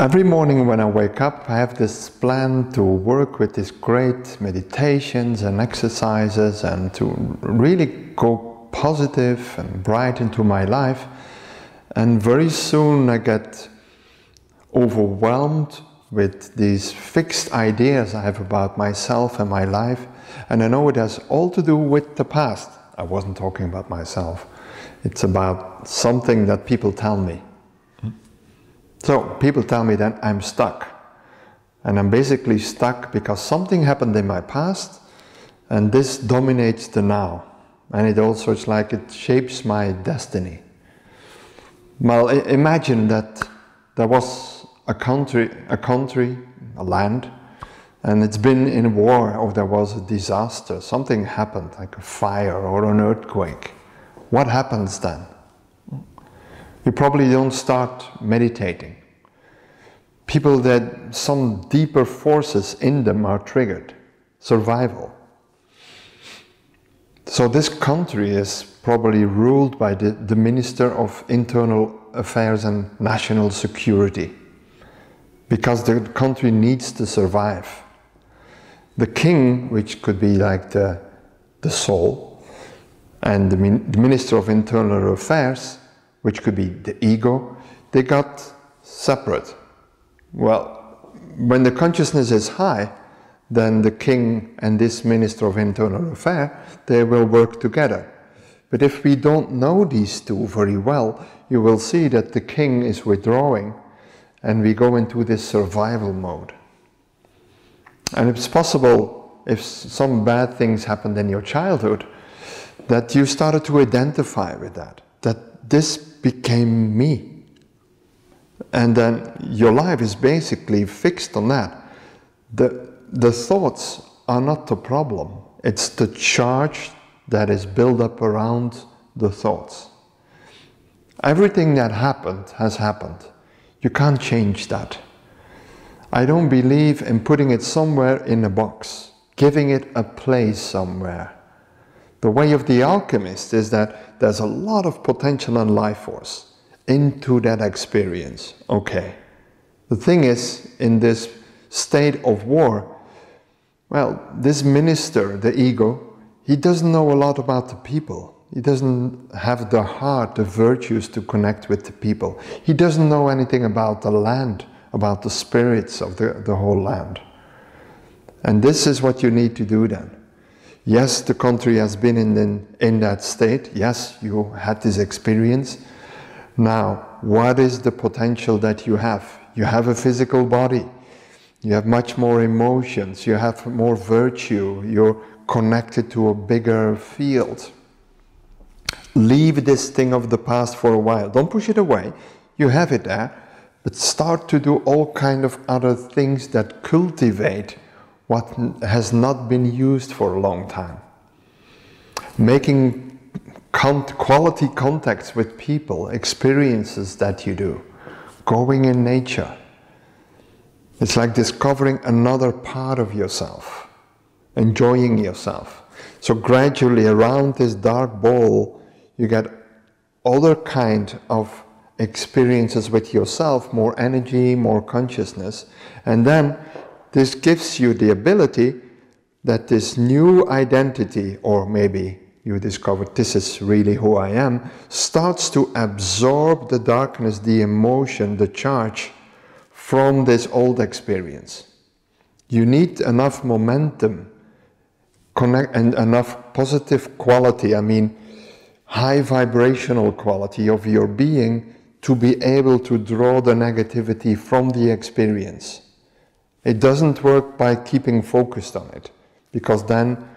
Every morning when I wake up, I have this plan to work with these great meditations and exercises and to really go positive and bright into my life. And very soon I get overwhelmed with these fixed ideas I have about myself and my life. And I know it has all to do with the past. I wasn't talking about myself. It's about something that people tell me. So people tell me that I'm stuck. And I'm basically stuck because something happened in my past and this dominates the now. And it also, it's like it shapes my destiny. Well, imagine that there was a country, a country, a land, and it's been in war or there was a disaster. Something happened, like a fire or an earthquake. What happens then? You probably don't start meditating. People that some deeper forces in them are triggered. Survival. So this country is probably ruled by the, the Minister of Internal Affairs and National Security because the country needs to survive. The king, which could be like the, the soul, and the, min the Minister of Internal Affairs which could be the ego, they got separate. Well, when the consciousness is high, then the king and this minister of internal affairs, they will work together. But if we don't know these two very well, you will see that the king is withdrawing and we go into this survival mode. And it's possible if some bad things happened in your childhood that you started to identify with that, that this became me. And then your life is basically fixed on that. The, the thoughts are not the problem, it's the charge that is built up around the thoughts. Everything that happened has happened. You can't change that. I don't believe in putting it somewhere in a box, giving it a place somewhere. The way of the alchemist is that there's a lot of potential and life force into that experience. Okay. The thing is, in this state of war, well, this minister, the ego, he doesn't know a lot about the people. He doesn't have the heart, the virtues to connect with the people. He doesn't know anything about the land, about the spirits of the, the whole land. And this is what you need to do then. Yes, the country has been in, in, in that state. Yes, you had this experience. Now, what is the potential that you have? You have a physical body. You have much more emotions. You have more virtue. You're connected to a bigger field. Leave this thing of the past for a while. Don't push it away. You have it there. But start to do all kind of other things that cultivate what has not been used for a long time. Making quality contacts with people, experiences that you do, going in nature. It's like discovering another part of yourself, enjoying yourself. So gradually around this dark ball, you get other kind of experiences with yourself, more energy, more consciousness, and then this gives you the ability that this new identity, or maybe you discovered this is really who I am, starts to absorb the darkness, the emotion, the charge from this old experience. You need enough momentum connect, and enough positive quality, I mean, high vibrational quality of your being to be able to draw the negativity from the experience. It doesn't work by keeping focused on it, because then,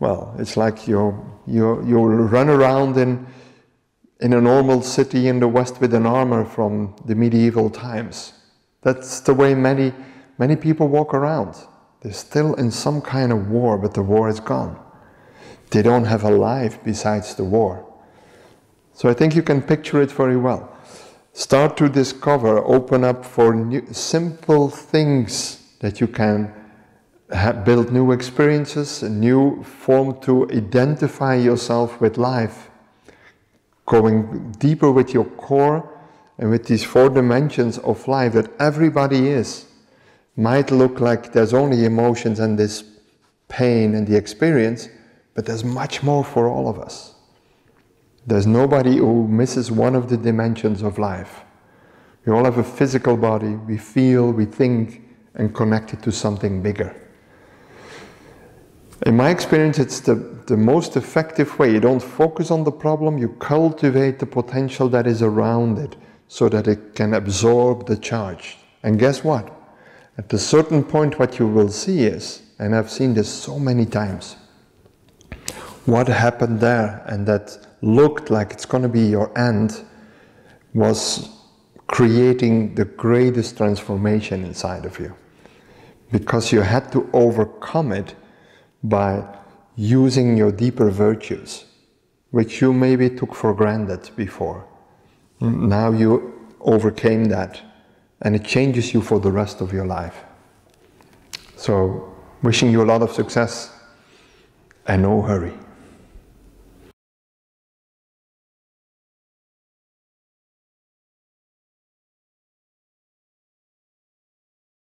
well, it's like you you you run around in in a normal city in the West with an armor from the medieval times. That's the way many many people walk around. They're still in some kind of war, but the war is gone. They don't have a life besides the war. So I think you can picture it very well. Start to discover, open up for new, simple things that you can build new experiences, a new form to identify yourself with life, going deeper with your core and with these four dimensions of life that everybody is, might look like there's only emotions and this pain and the experience, but there's much more for all of us. There's nobody who misses one of the dimensions of life. We all have a physical body, we feel, we think, and connect it to something bigger. In my experience, it's the, the most effective way. You don't focus on the problem, you cultivate the potential that is around it so that it can absorb the charge. And guess what? At a certain point, what you will see is, and I've seen this so many times, what happened there and that looked like it's going to be your end was creating the greatest transformation inside of you. Because you had to overcome it by using your deeper virtues, which you maybe took for granted before. Now you overcame that, and it changes you for the rest of your life. So, wishing you a lot of success and no hurry.